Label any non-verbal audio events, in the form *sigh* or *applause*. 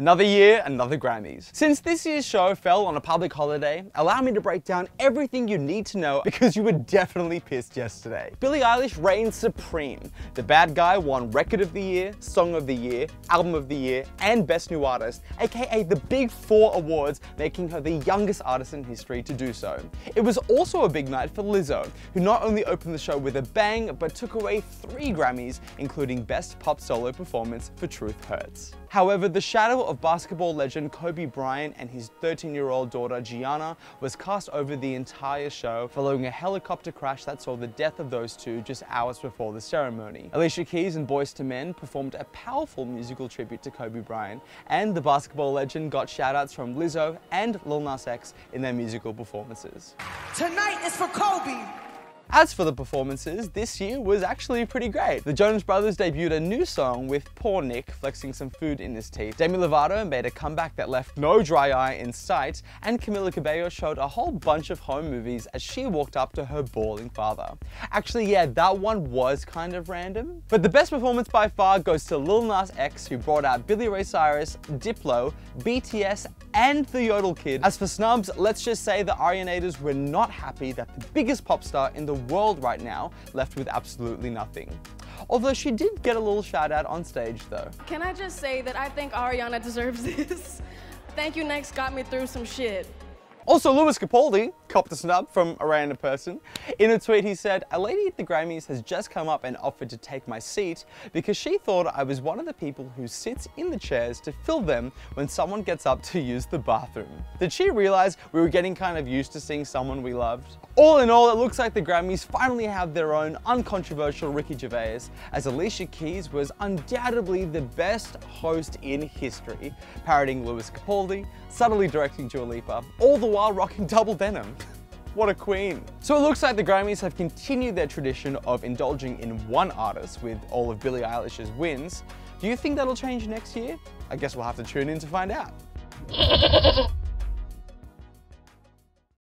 Another year, another Grammys. Since this year's show fell on a public holiday, allow me to break down everything you need to know because you were definitely pissed yesterday. Billie Eilish reigns supreme. The bad guy won Record of the Year, Song of the Year, Album of the Year, and Best New Artist, aka the big four awards, making her the youngest artist in history to do so. It was also a big night for Lizzo, who not only opened the show with a bang, but took away three Grammys, including Best Pop Solo Performance for Truth Hurts. However, the shadow of basketball legend Kobe Bryant and his 13-year-old daughter Gianna was cast over the entire show following a helicopter crash that saw the death of those two just hours before the ceremony. Alicia Keys and Boyz II Men performed a powerful musical tribute to Kobe Bryant, and the basketball legend got shoutouts from Lizzo and Lil Nas X in their musical performances. Tonight is for Kobe. As for the performances, this year was actually pretty great. The Jonas Brothers debuted a new song with Poor Nick flexing some food in his teeth. Demi Lovato made a comeback that left no dry eye in sight, and Camila Cabello showed a whole bunch of home movies as she walked up to her bawling father. Actually, yeah, that one was kind of random. But the best performance by far goes to Lil Nas X, who brought out Billy Ray Cyrus, Diplo, BTS, and the Yodel Kid. As for snubs, let's just say the Arianators were not happy that the biggest pop star in the world right now left with absolutely nothing. Although she did get a little shout out on stage though. Can I just say that I think Ariana *laughs* deserves this? Thank you next got me through some shit. Also, Lewis Capaldi copped a snub from a random person. In a tweet, he said, A lady at the Grammys has just come up and offered to take my seat because she thought I was one of the people who sits in the chairs to fill them when someone gets up to use the bathroom. Did she realize we were getting kind of used to seeing someone we loved? All in all, it looks like the Grammys finally have their own uncontroversial Ricky Gervais, as Alicia Keys was undoubtedly the best host in history, parodying Lewis Capaldi, subtly directing Dua Lipa, all the while rocking double denim. What a queen. So it looks like the Grammys have continued their tradition of indulging in one artist with all of Billie Eilish's wins. Do you think that'll change next year? I guess we'll have to tune in to find out. *laughs*